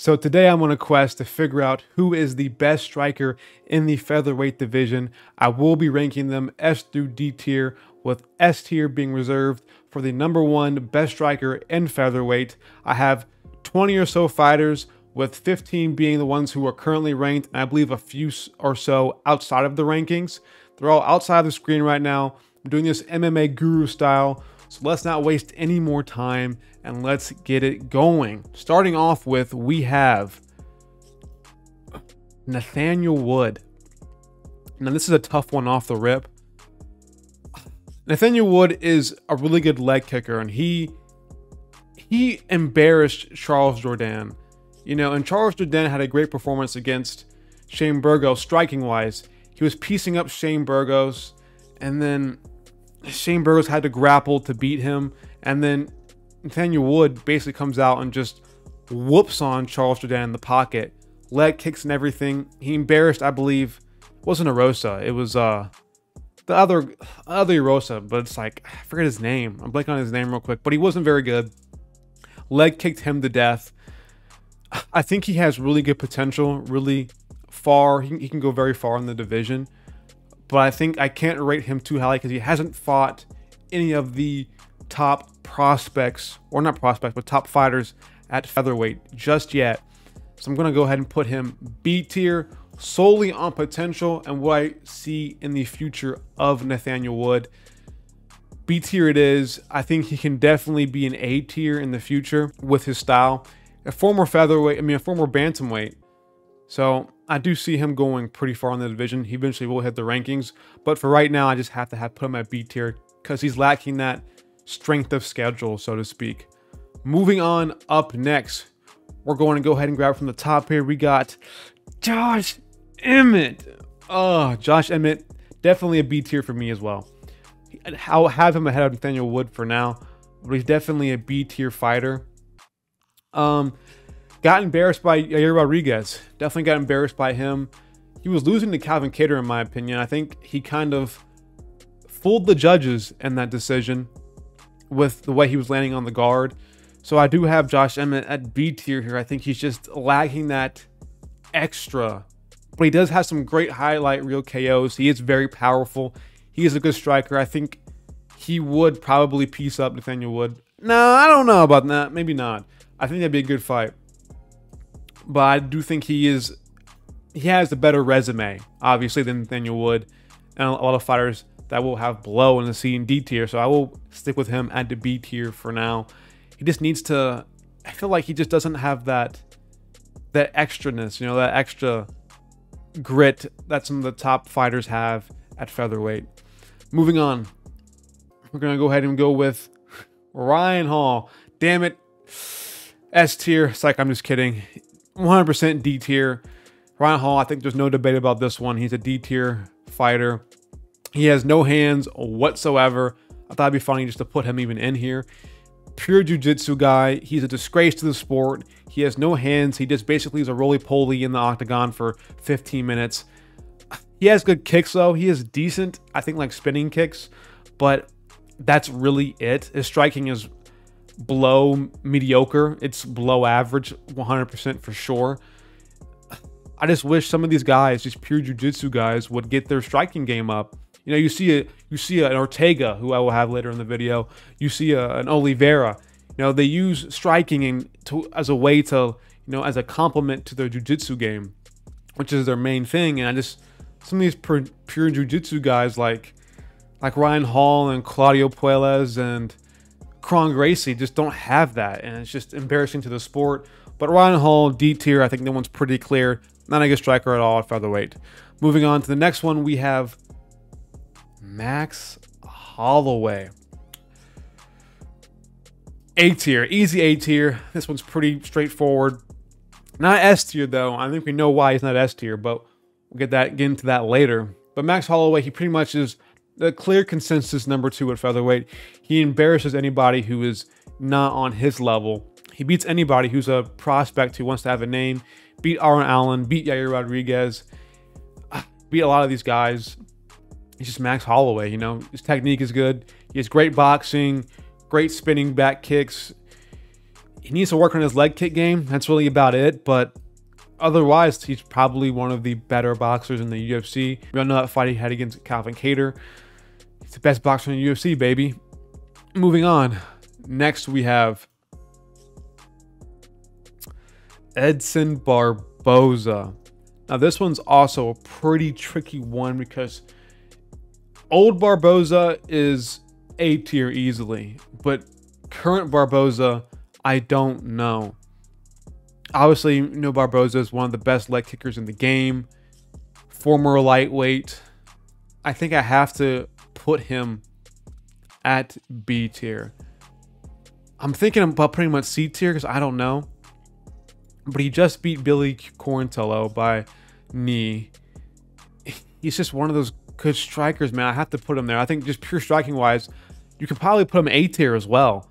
So today I'm on a quest to figure out who is the best striker in the featherweight division. I will be ranking them S through D tier, with S tier being reserved for the number one best striker in featherweight. I have 20 or so fighters, with 15 being the ones who are currently ranked, and I believe a few or so outside of the rankings. They're all outside the screen right now. I'm doing this MMA guru style, so let's not waste any more time and let's get it going. Starting off with, we have Nathaniel Wood. Now, this is a tough one off the rip. Nathaniel Wood is a really good leg kicker, and he he embarrassed Charles Jourdain. You know, and Charles Jourdain had a great performance against Shane Burgos, striking wise. He was piecing up Shane Burgos, and then Shane Burgos had to grapple to beat him, and then Nathaniel Wood basically comes out and just whoops on Charles Jourdain in the pocket, leg kicks and everything. He embarrassed, I believe, wasn't Erosa. It was uh the other other Erosa, but it's like I forget his name. I'm blanking on his name real quick, but he wasn't very good. Leg kicked him to death. I think he has really good potential, really far. He, he can go very far in the division, but I think I can't rate him too highly because he hasn't fought any of the top prospects, or not prospects, but top fighters at featherweight just yet. So I'm going to go ahead and put him B tier solely on potential and what I see in the future of Nathaniel Wood. B tier it is. I think he can definitely be an A tier in the future with his style. A former featherweight, I mean, a former bantamweight. So I do see him going pretty far in the division. He eventually will hit the rankings. But for right now, I just have to have put him at B tier because he's lacking that strength of schedule, so to speak. Moving on up next, we're going to go ahead and grab from the top here. We got Josh Emmett. Oh, Josh Emmett, definitely a B tier for me as well. I'll have him ahead of Nathaniel Wood for now, but he's definitely a B tier fighter. Um, got embarrassed by Yair Rodriguez. Definitely got embarrassed by him. He was losing to Calvin Kattar, in my opinion. I think he kind of fooled the judges in that decision with the way he was landing on the guard. So I do have Josh Emmett at B tier here. I think he's just lagging that extra. But he does have some great highlight reel KOs. He is very powerful. He is a good striker. I think he would probably piece up Nathaniel Wood. No, I don't know about that. Maybe not. I think that'd be a good fight. But I do think he is he has a better resume, obviously, than Nathaniel Wood. And a lot of fighters that will have below in the C and D tier. So I will stick with him at the B tier for now. He just needs to. I feel like he just doesn't have that that extraness, you know, that extra grit that some of the top fighters have at featherweight. Moving on, we're gonna go ahead and go with Ryan Hall. Damn it, S tier. It's like I'm just kidding. 100% D tier. Ryan Hall. I think there's no debate about this one. He's a D tier fighter. He has no hands whatsoever. I thought it'd be funny just to put him even in here. Pure jiu-jitsu guy. He's a disgrace to the sport. He has no hands. He just basically is a roly-poly in the octagon for 15 minutes. He has good kicks though. He is decent. I think like spinning kicks, but that's really it. His striking is below mediocre. It's below average 100% for sure. I just wish some of these guys, these pure jiu-jitsu guys, would get their striking game up. You know, you see a you see an Ortega, who I will have later in the video. You see a, an Oliveira. You know, they use striking in to, as a way to, you know, as a complement to their jiu-jitsu game, which is their main thing. And I just some of these pure, pure jiu-jitsu guys like like Ryan Hall and Claudio Puelles and Kron Gracie just don't have that, and it's just embarrassing to the sport. But Ryan Hall, D tier, I think that one's pretty clear. Not a good striker at all at featherweight. Moving on to the next one, we have Max Holloway. A tier, easy A tier. This one's pretty straightforward. Not S tier though. I think we know why he's not S tier, but we'll get that get into that later. But Max Holloway, he pretty much is the clear consensus number two at featherweight. He embarrasses anybody who is not on his level. He beats anybody who's a prospect who wants to have a name. Beat Arnold Allen, beat Yair Rodriguez, ah, beat a lot of these guys he's just Max Holloway. You know, his technique is good. He has great boxing, great spinning back kicks. he needs to work on his leg kick game. That's really about it. But otherwise, he's probably one of the better boxers in the UFC. We all know that fight he had against Calvin Kattar. The best boxer in the UFC, baby. Moving on. Next, we have Edson Barboza. Now, this one's also a pretty tricky one because old Barboza is A tier easily, but current Barboza, I don't know. Obviously, you know Barboza is one of the best leg kickers in the game. Former lightweight. I think I have to put him at B tier. I'm thinking about putting him at C tier because I don't know. But he just beat Billy Quarantillo by knee. He's just one of those good strikers, man. I have to put him there. I think just pure striking wise, you could probably put him A tier as well.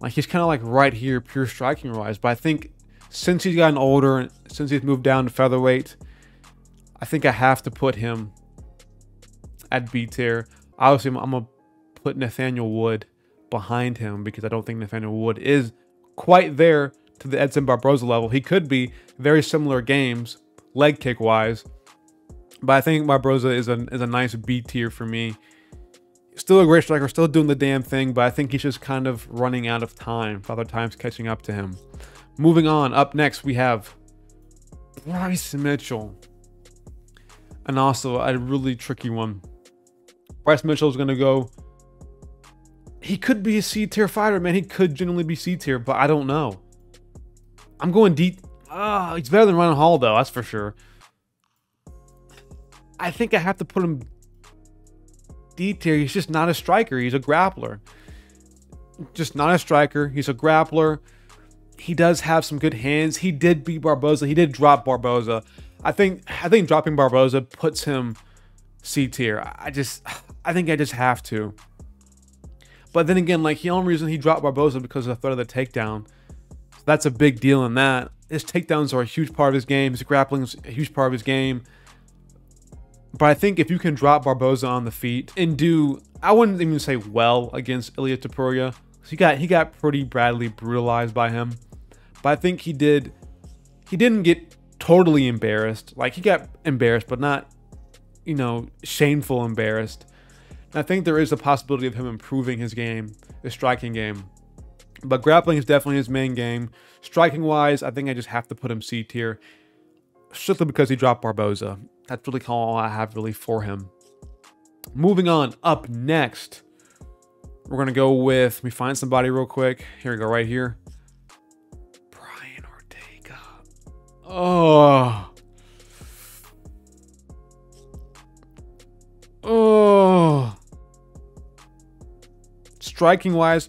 Like he's kind of like right here, pure striking wise. But I think since he's gotten older and since he's moved down to featherweight, I think I have to put him at B tier. Obviously, I'm, I'm gonna put Nathaniel Wood behind him because I don't think Nathaniel Wood is quite there to the Edson Barboza level. He could be very similar games, leg kick wise. But I think Barboza is a, is a nice B tier for me. Still a great striker, still doing the damn thing, but I think he's just kind of running out of time. Father Time's catching up to him. Moving on, up next we have Bryce Mitchell. And also a really tricky one. Bryce Mitchell is going to go. He could be a C tier fighter, man. He could genuinely be C tier, but I don't know. I'm going deep. Ah, he's better than Ryan Hall, though. That's for sure. I think I have to put him D tier. He's just not a striker. He's a grappler. Just not a striker. He's a grappler. He does have some good hands. He did beat Barboza. He did drop Barboza. I think I think dropping Barboza puts him C tier. I just I think I just have to. But then again, like the only reason he dropped Barboza because of the threat of the takedown. So that's a big deal in that. His takedowns are a huge part of his game. His grappling is a huge part of his game. But I think if you can drop Barboza on the feet and do, I wouldn't even say well against Ilya Topuria. He got he got pretty badly brutalized by him. But I think he did, he didn't get totally embarrassed. Like he got embarrassed, but not, you know, shameful embarrassed. I think there is a possibility of him improving his game, his striking game. But grappling is definitely his main game. Striking wise, I think I just have to put him C tier. Strictly because he dropped Barboza. That's really all I have really for him. Moving on, up next, we're to go with, let me find somebody real quick. Here we go, right here. Brian Ortega. Oh. Oh. Striking wise,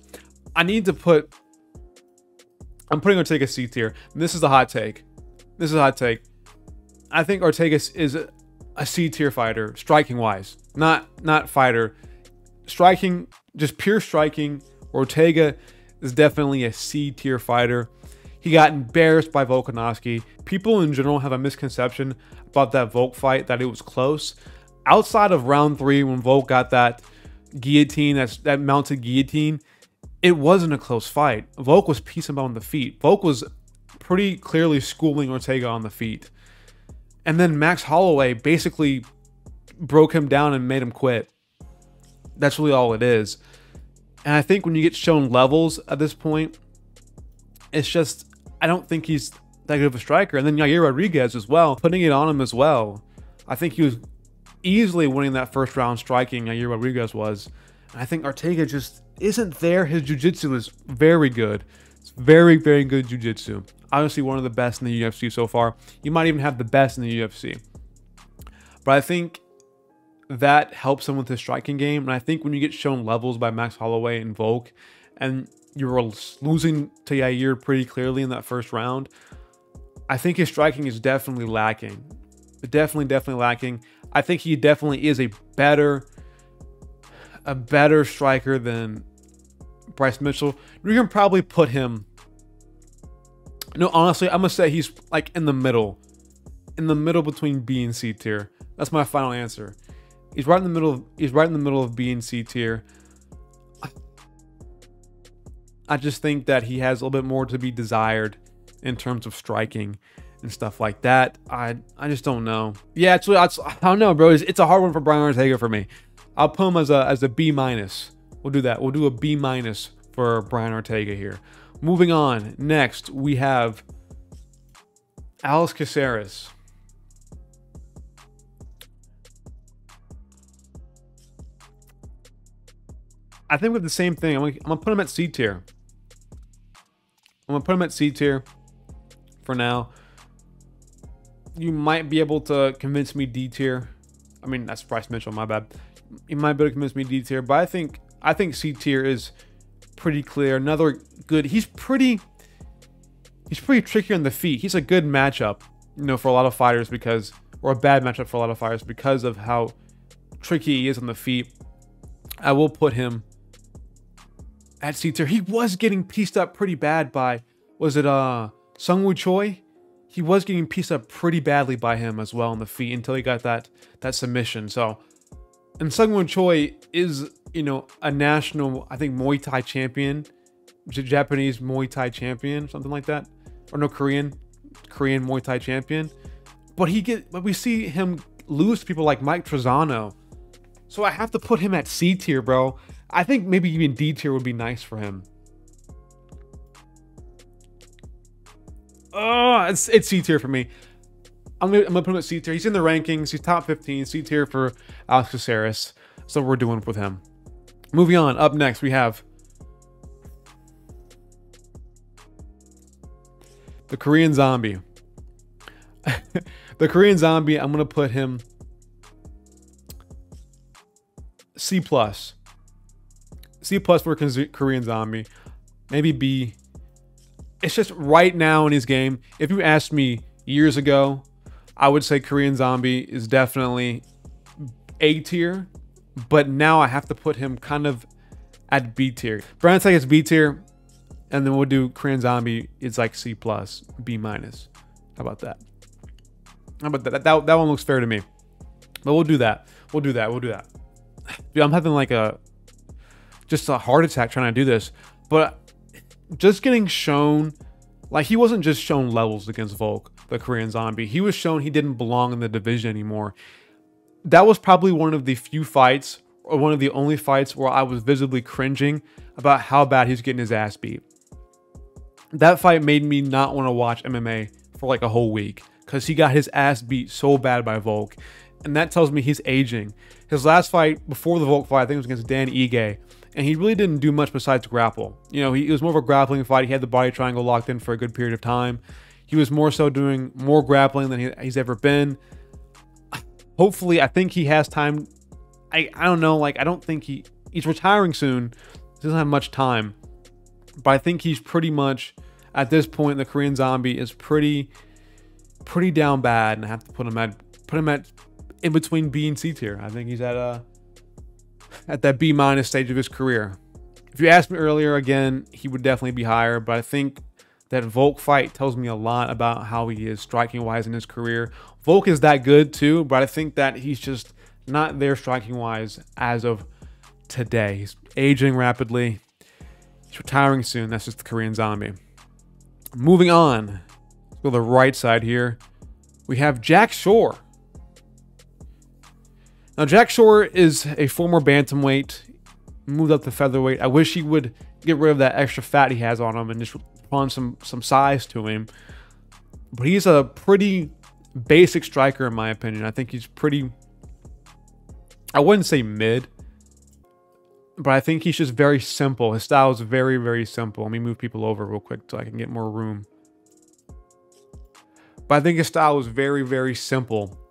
I need to put. I'm putting Ortega C tier. This is a hot take. This is a hot take. I think Ortega is a C tier fighter, striking wise, not not fighter. Striking, just pure striking. Ortega is definitely a C tier fighter. He got embarrassed by Volkanovski. People in general have a misconception about that Volk fight that it was close. Outside of round three, when Volk got that guillotine, that's that mounted guillotine, it wasn't a close fight. Volk was piecing on the feet. Volk was pretty clearly schooling Ortega on the feet. And then Max Holloway basically broke him down and made him quit. That's really all it is. And I think when you get shown levels at this point, it's just, I don't think he's that good of a striker. And then Yair Rodriguez as well, putting it on him as well. I think he was easily winning that first round striking, Yair Rodriguez was. And I think Ortega just isn't there. His jiu-jitsu is very good. It's very, very good jiu-jitsu. Obviously one of the best in the UFC so far. You might even have the best in the UFC. But I think that helps him with his striking game. And I think when you get shown levels by Max Holloway and Volk, and you were losing to Yair pretty clearly in that first round, I think his striking is definitely lacking. Definitely, definitely lacking. I think he definitely is a better, a better striker than Bryce Mitchell. You can probably put him. No, honestly, I'm gonna say he's like in the middle, in the middle between B and C tier. That's my final answer. He's right in the middle. Of, he's right in the middle of B and C tier. I just think that he has a little bit more to be desired in terms of striking and stuff like that. I I just don't know. Yeah, actually, it's I don't know, bro. It's, it's a hard one for Brian Ortega for me. I'll put him as a as a B minus. We'll do that. We'll do a B minus for Brian Ortega here. Moving on. Next, we have Alex Caceres. I think with the same thing. I'm gonna, I'm gonna put him at C tier. I'm gonna put him at C tier for now. You might be able to convince me D tier. I mean, that's Bryce Mitchell. My bad. You might be able to convince me D tier, but I think I think C tier is pretty clear. Another good. He's pretty. He's pretty tricky on the feet. He's a good matchup, you know, for a lot of fighters because, or a bad matchup for a lot of fighters because of how tricky he is on the feet. I will put him at C tier. He was getting pieced up pretty bad by, was it uh Seungwoo Choi? He was getting pieced up pretty badly by him as well on the feet until he got that that submission. So, and Seungwoo Choi is you know, a national, I think Muay Thai champion, Japanese Muay Thai champion, something like that, or no Korean, Korean Muay Thai champion. But he get, but we see him lose to people like Mike Trizano. So I have to put him at C tier, bro. I think maybe even D tier would be nice for him. Oh, it's it's C tier for me. I'm gonna, I'm gonna put him at C tier. He's in the rankings. He's top 15. C tier for Alex Caceres. So we're doing with him. Moving on, up next we have the Korean Zombie. the Korean Zombie, I'm gonna put him C plus. C plus for Korean Zombie, maybe B. It's just right now in his game. If you asked me years ago, I would say Korean Zombie is definitely A tier but now I have to put him kind of at B tier. Brian Tech is B tier, and then we'll do Korean Zombie. It's like C plus, B minus. How about that? How about that? that? That one looks fair to me. But we'll do that. We'll do that. We'll do that. Dude, I'm having like a just a heart attack trying to do this. But just getting shown, like he wasn't just shown levels against Volk, the Korean Zombie. He was shown he didn't belong in the division anymore that was probably one of the few fights or one of the only fights where I was visibly cringing about how bad he's getting his ass beat. That fight made me not want to watch MMA for like a whole week because he got his ass beat so bad by Volk. And that tells me he's aging. His last fight before the Volk fight, I think it was against Dan Ige, and he really didn't do much besides grapple. You know, he, it was more of a grappling fight. He had the body triangle locked in for a good period of time. He was more so doing more grappling than he, he's ever been hopefully, I think he has time. I, I don't know. Like, I don't think he he's retiring soon. He doesn't have much time, but I think he's pretty much at this point. The Korean Zombie is pretty pretty down bad, and I have to put him at put him at in between B and C tier. I think he's at a at that B minus stage of his career. If you asked me earlier, again, he would definitely be higher, but I think that Volk fight tells me a lot about how he is striking wise in his career. Volk is that good too, but I think that he's just not there striking wise as of today. He's aging rapidly. He's retiring soon. That's just the Korean zombie. Moving on to the right side here, we have Jack Shore. Now, Jack Shore is a former bantamweight, moved up to featherweight. I wish he would get rid of that extra fat he has on him and just put some some size to him. But he's a pretty basic striker in my opinion. I think he's pretty I wouldn't say mid, but I think he's just very simple. His style is very, very simple. Let me move people over real quick so I can get more room. But I think his style is very, very simple.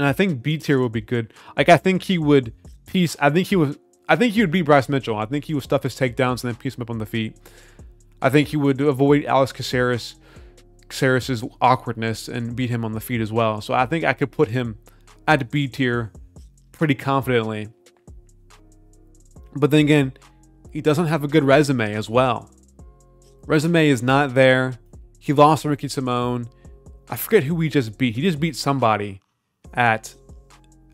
And I think B tier would be good. Like I think he would piece I think he was I think he would beat Bryce Mitchell. I think he would stuff his takedowns and then piece him up on the feet. I think he would avoid Alex Caceres Caceres' awkwardness and beat him on the feet as well. So I think I could put him at B tier pretty confidently. But then again, he doesn't have a good resume as well. Resume is not there. He lost to Ricky Simone. I forget who he just beat. He just beat somebody at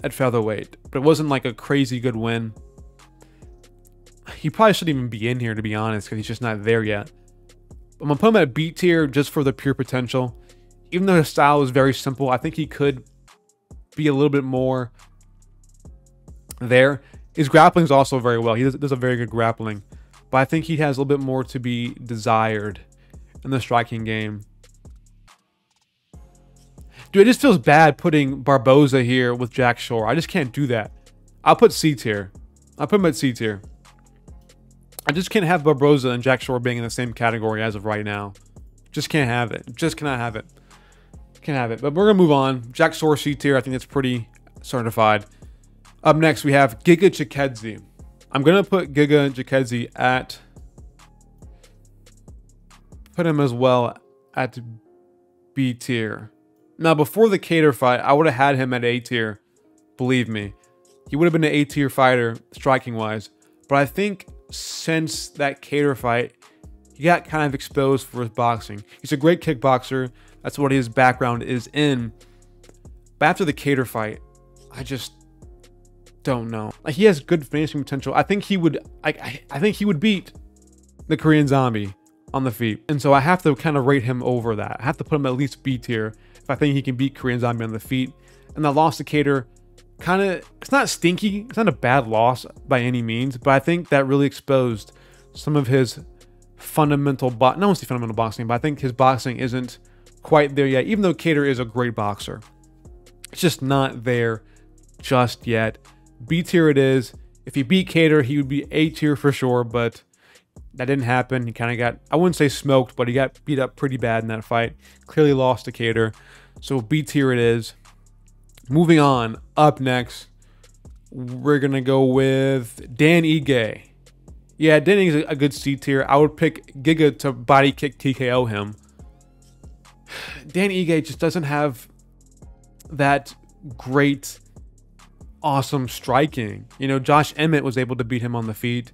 at featherweight, but it wasn't like a crazy good win. he probably shouldn't even be in here to be honest, because he's just not there yet. I'm gonna put him at B tier just for the pure potential. Even though his style is very simple, I think he could be a little bit more there. His grappling is also very well. He does, does a very good grappling, but I think he has a little bit more to be desired in the striking game. Dude, it just feels bad putting Barboza here with Jack Shore. I just can't do that. I'll put C tier. I'll put him at C tier. I just can't have Barboza and Jack Shore being in the same category as of right now. Just can't have it. Just cannot have it. Can't have it. But we're gonna move on. Jack Shore C tier. I think that's pretty certified. Up next, we have Giga Chikadze. I'm gonna put Giga Chikadze at put him as well at B tier. Now, before the Kattar fight, I would have had him at A tier. Believe me, he would have been an A tier fighter striking wise. But I think since that Kattar fight, he got kind of exposed for his boxing. He's a great kickboxer. That's what his background is in. But after the Kattar fight, I just don't know. Like he has good finishing potential. I think he would. I I think he would beat the Korean Zombie on the feet, and so I have to kind of rate him over that. I have to put him at least B tier I think he can beat Korean Zombie on the feet. And the loss to Kattar, kind of, it's not stinky. It's not a bad loss by any means, but I think that really exposed some of his fundamental, bo- not only fundamental boxing, but I think his boxing isn't quite there yet, even though Kattar is a great boxer. It's just not there just yet. B tier it is. If he beat Kattar, he would be A tier for sure, but that didn't happen. He kind of got, I wouldn't say smoked, but he got beat up pretty bad in that fight. Clearly lost to Kattar. So B tier it is. Moving on, up next, we're going to go with Dan Ige. Yeah, Dan is a good C tier. I would pick Giga to body kick TKO him. Dan Ige just doesn't have that great, awesome striking. You know, Josh Emmett was able to beat him on the feet.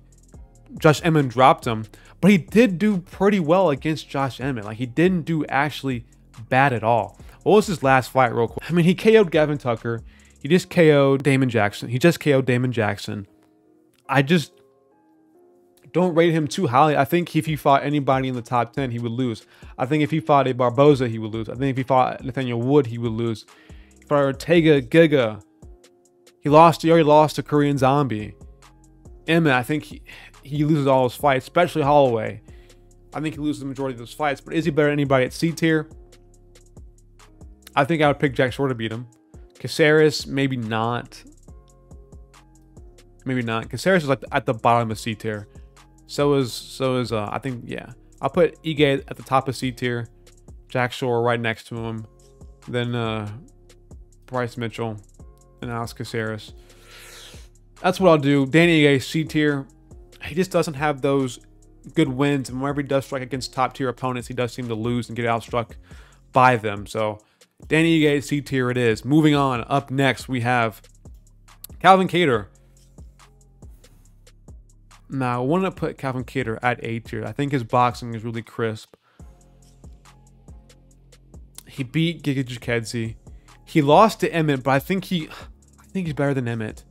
Josh Emmett dropped him, but he did do pretty well against Josh Emmett. Like he didn't do actually bad at all. What was his last fight, real quick? I mean, he KO'd Gavin Tucker. He just KO'd Damon Jackson. He just KO'd Damon Jackson. I just don't rate him too highly. I think if he fought anybody in the top 10, he would lose. I think if he fought a Barboza, he would lose. I think if he fought Nathaniel Wood, he would lose. For Ortega Giga, he lost. He already lost to Korean Zombie. Emmett, I think he, he loses all his fights, especially Holloway. I think he loses the majority of those fights. But is he better than anybody at C tier? I think I would pick Jack Shore to beat him. Caceres, maybe not. Maybe not. Caceres is like at the bottom of C tier. So is so is uh I think yeah. I'll put Ige at the top of C tier. Jack Shore right next to him. Then uh Bryce Mitchell and Alex Caceres. That's what I'll do. Danny Ige C tier. He just doesn't have those good wins, and whenever he does strike against top tier opponents, he does seem to lose and get outstruck by them. So Danny Ige C tier it is. Moving on, up next we have Calvin Kattar. Now, I want to put Calvin Kattar at A tier. I think his boxing is really crisp. He beat Giga Chikadze. He lost to Emmett, but I think he I think he's better than Emmett.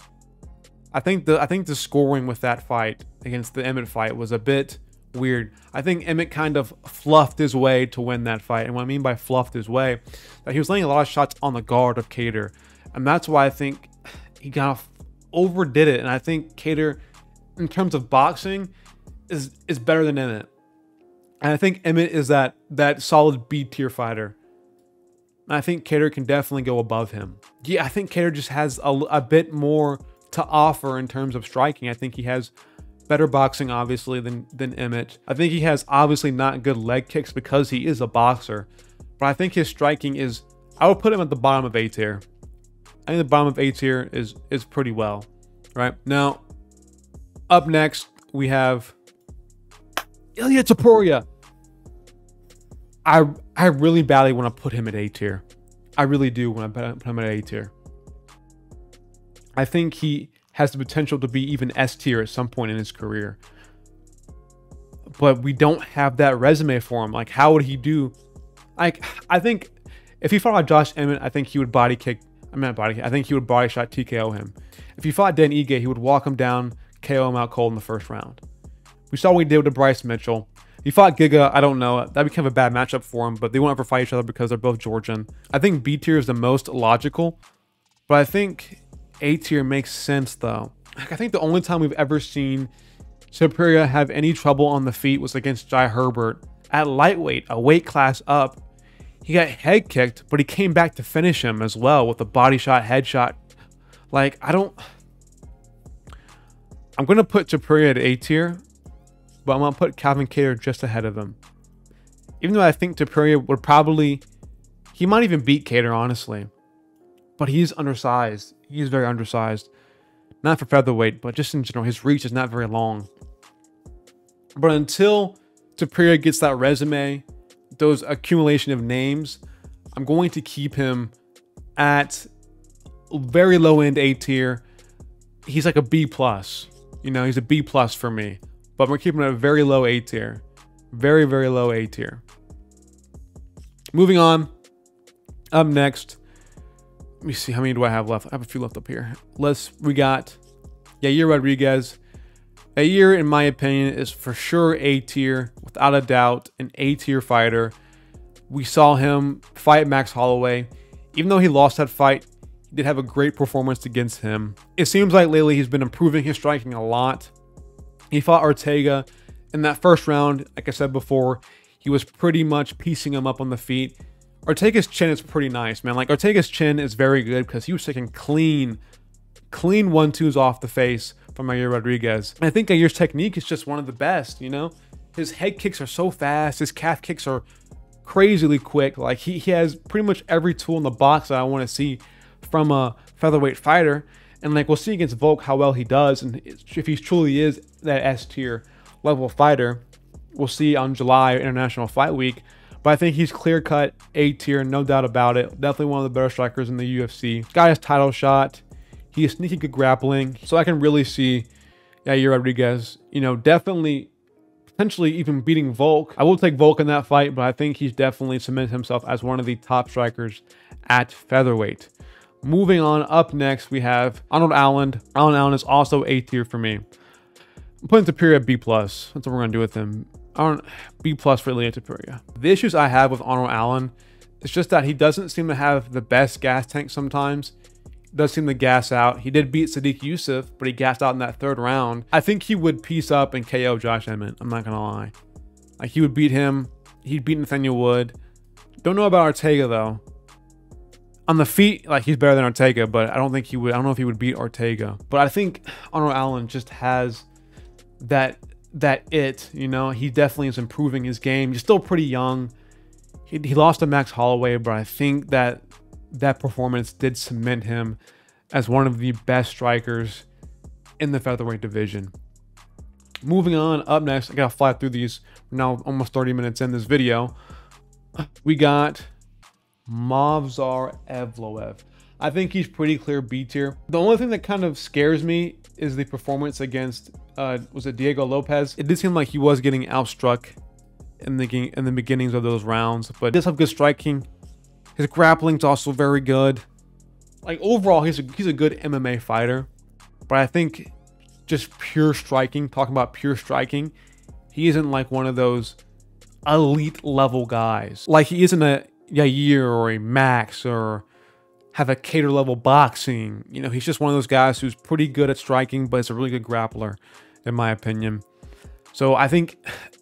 I think the I think the scoring with that fight against the Emmett fight was a bit weird. I think Emmett kind of fluffed his way to win that fight. And what I mean by fluffed his way, that he was laying a lot of shots on the guard of Kattar. And that's why I think he kind of overdid it. And I think Kattar, in terms of boxing, is is better than Emmett. And I think Emmett is that that solid B tier fighter. And I think Kattar can definitely go above him. Yeah, I think Kattar just has a, a bit more to offer in terms of striking. I think he has better boxing, obviously, than, than Emmett. I think he has obviously not good leg kicks because he is a boxer. But I think his striking is, I would put him at the bottom of A tier. I think the bottom of A tier is, is pretty well, right? Now, up next, we have Ilya Topuria. I, I really badly want to put him at A tier. I really do want to put him at A tier. I think he has the potential to be even S tier at some point in his career. But we don't have that resume for him. Like, how would he do? Like, I think if he fought like Josh Emmett, I think he would body kick. I mean, body. kick. I think he would body shot TKO him. If he fought Dan Ige, he would walk him down, KO him out cold in the first round. We saw what he did with Bryce Mitchell. He fought Giga. I don't know. That became a bad matchup for him, but they won't ever fight each other because they're both Georgian. I think B tier is the most logical, but I think A tier makes sense though. I think the only time we've ever seen Topuria have any trouble on the feet was against Jai Herbert at lightweight, a weight class up. He got head kicked, but he came back to finish him as well with a body shot, headshot. Like, I don't. I'm going to put Topuria at A tier, but I'm going to put Calvin Kattar just ahead of him. Even though I think Topuria would probably. He might even beat Kattar, honestly. But he's undersized. He's very undersized. Not for featherweight, but just in general, his reach is not very long. But until Topuria gets that resume, those accumulation of names, I'm going to keep him at very low end A tier. He's like a B plus. You know, he's a B plus for me. But we're keeping him at a very low A tier. Very, very low A tier. Moving on. Up next. Let me see how many do I have left. I have a few left up here. Let's we got Yair Rodriguez. Yair, in my opinion, is for sure A tier, without a doubt, an A tier fighter. We saw him fight Max Holloway. Even though he lost that fight, he did have a great performance against him. It seems like lately he's been improving his striking a lot. He fought Ortega in that first round. Like I said before, he was pretty much piecing him up on the feet. Ortega's chin is pretty nice, man. Like Ortega's chin is very good because he was taking clean, clean one twos off the face from Yair Rodriguez. And I think Yair's technique is just one of the best, you know? His head kicks are so fast, his calf kicks are crazily quick. Like he, he has pretty much every tool in the box that I want to see from a featherweight fighter. And like we'll see against Volk how well he does, and if he truly is that S tier level fighter, we'll see on July International Fight Week. But I think he's clear cut A tier, no doubt about it. Definitely one of the better strikers in the UFC. Guy has title shot. He is sneaky good grappling. So I can really see Yair Rodriguez, you know, definitely potentially even beating Volk. I will take Volk in that fight, but I think he's definitely cemented himself as one of the top strikers at featherweight. Moving on, up next, we have Arnold Allen. Arnold Allen is also A tier for me. I'm putting Topuria at B+. plus. That's what we're going to do with him. Arnold, B plus for Ilya Topuria. The issues I have with Arnold Allen is just that he doesn't seem to have the best gas tank sometimes. He does seem to gas out. He did beat Sodiq Yusuff, but he gassed out in that third round. I think he would piece up and KO Josh Emmett. I'm not to lie. Like, he would beat him. He'd beat Nathaniel Wood. Don't know about Ortega, though on the feet, like he's better than Ortega, but I don't think he would. I don't know if he would beat Ortega. But I think Arnold Allen just has that that it. You know, he definitely is improving his game. He's still pretty young. He, he lost to Max Holloway, but I think that that performance did cement him as one of the best strikers in the featherweight division. Moving on, up next, I gotta fly through these. We're now almost 30 minutes in this video. We got Movsar Evloev. I think he's pretty clear B tier. The only thing that kind of scares me is the performance against, uh, was it Diego Lopes? It did seem like he was getting outstruck in the in the beginnings of those rounds, but does have good striking. His grappling's also very good. Like overall, he's a, he's a good MMA fighter, but I think just pure striking, talking about pure striking, he isn't like one of those elite level guys. Like he isn't a Yair or a Max or have a Kattar level boxing. You know, he's just one of those guys who's pretty good at striking, but is a really good grappler, in my opinion. So I think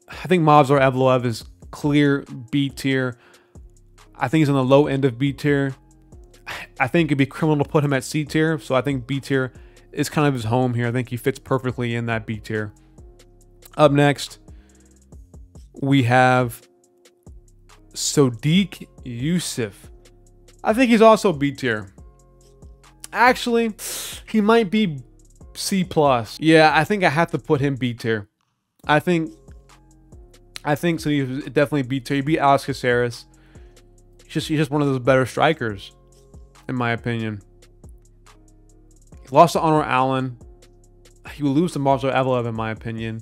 I think Movsar Evloev is clear B tier. I think he's on the low end of B tier. I think it'd be criminal to put him at C tier. So I think B tier is kind of his home here. I think he fits perfectly in that B tier. Up next, we have Sodiq Yusuff. I think he's also B tier. Actually, he might be C plus. Yeah, I think I have to put him B tier. I think, I think so. He's definitely B tier. He beat Alex Caceres. He's just he's just one of those better strikers, in my opinion. He lost to Arnold Allen. He will lose to Movsar Evloev, in my opinion.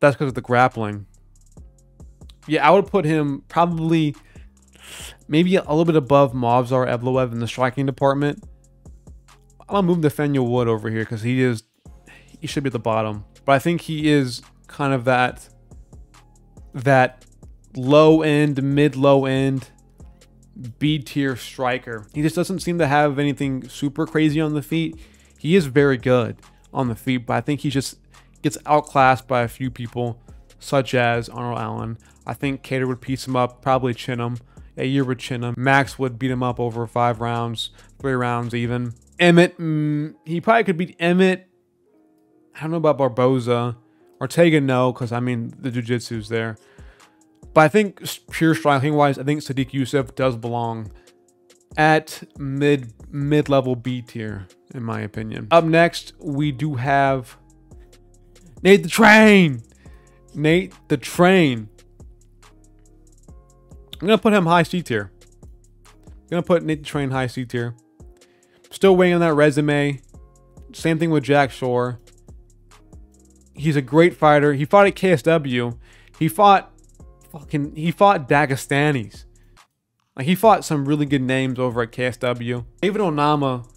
That's because of the grappling yeah, I would put him probably maybe a little bit above Movsar Evloev in the striking department. I'm gonna move Nathaniel Wood over here because he is he should be at the bottom. But I think he is kind of that that low end, mid low end B tier striker. He just doesn't seem to have anything super crazy on the feet. He is very good on the feet, but I think he just gets outclassed by a few people, such as Arnold Allen. I think Kattar would piece him up, probably chin him. Yair year with him. Max would beat him up over five rounds, three rounds even. Emmett, mm, he probably could beat Emmett. I don't know about Barboza. Ortega, no, because I mean, the jiu-jitsu's there. But I think pure striking wise, I think Sodiq Yusuff does belong at mid mid level B tier, in my opinion. Up next, we do have Nate the Train. Nate the Train. I'm gonna put him high C tier. I'm gonna put Nate Train high C tier. Still waiting on that resume. Same thing with Jack Shore. He's a great fighter. He fought at KSW. He fought fucking he fought Dagestanis. Like he fought some really good names over at KSW. David Onama,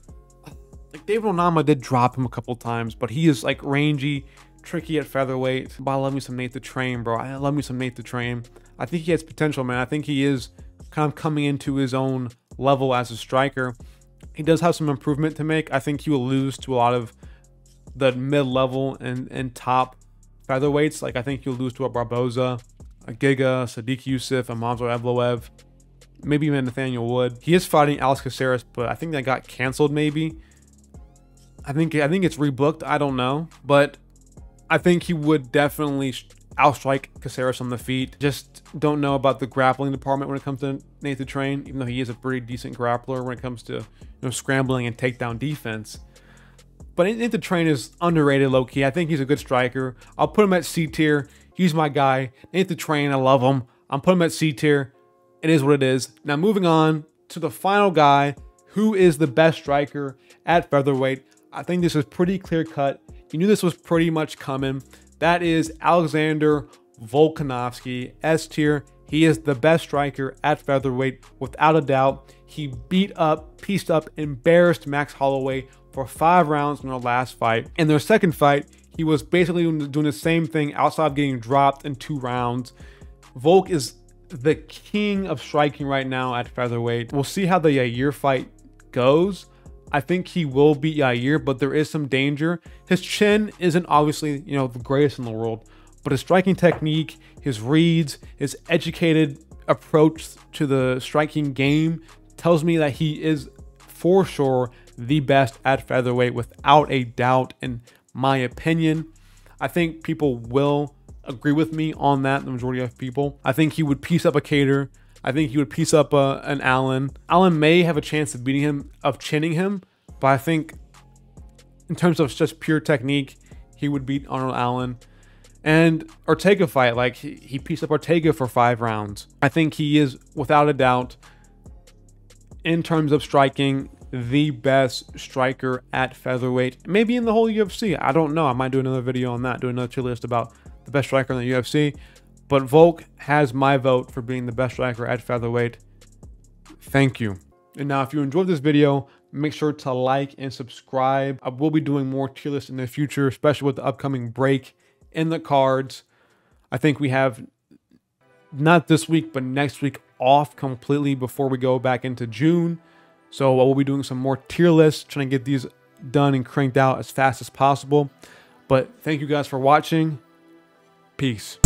like David Onama did drop him a couple times, but he is like rangy, tricky at featherweight. But I love me some Nate the Train, bro. I love me some Nate the Train. I think he has potential, man. I think he is kind of coming into his own level as a striker. He does have some improvement to make. I think he will lose to a lot of the mid-level and, and top featherweights. Like I think he'll lose to a Barboza, a Giga, Sodiq Yusuff, a Movsar Evloev, maybe even Nathaniel Wood. He is fighting Alex Caceres, but I think that got canceled maybe. I think I think it's rebooked. I don't know, but I think he would definitely outstrike Caceres on the feet. Just don't know about the grappling department when it comes to Nathan Train, even though he is a pretty decent grappler when it comes to you know scrambling and takedown defense. But Nathan Train is underrated low key. I think he's a good striker. I'll put him at C tier. He's my guy. Nathan Train, I love him. I'm putting him at C tier. It is what it is. Now moving on to the final guy, who is the best striker at featherweight. I think this is pretty clear cut. You knew this was pretty much coming. That is Alexander Volkanovski, S tier. He is the best striker at featherweight without a doubt. He beat up, pieced up, embarrassed Max Holloway for five rounds in their last fight. In their second fight, he was basically doing the same thing outside of getting dropped in two rounds. Volk is the king of striking right now at featherweight. We'll see how the Yair fight goes. I think he will beat Yair, but there is some danger. His chin isn't obviously, you know, the greatest in the world, but his striking technique, his reads, his educated approach to the striking game tells me that he is for sure the best at featherweight without a doubt in my opinion. I think people will agree with me on that, the majority of people. I think he would piece up a Kattar. I think he would piece up uh, an Allen. Allen may have a chance of beating him, of chinning him, but I think in terms of just pure technique, he would beat Arnold Allen. And Ortega fight, like he, he pieced up Ortega for five rounds. I think he is without a doubt, in terms of striking, the best striker at featherweight, maybe in the whole UFC. I don't know. I might do another video on that, do another tier list about the best striker in the UFC. But Volk has my vote for being the best striker at featherweight. Thank you. And now, if you enjoyed this video, make sure to like and subscribe. I will be doing more tier lists in the future, especially with the upcoming break in the cards. I think we have not this week, but next week off completely before we go back into June. So uh, I will be doing some more tier lists, trying to get these done and cranked out as fast as possible. But thank you guys for watching. Peace.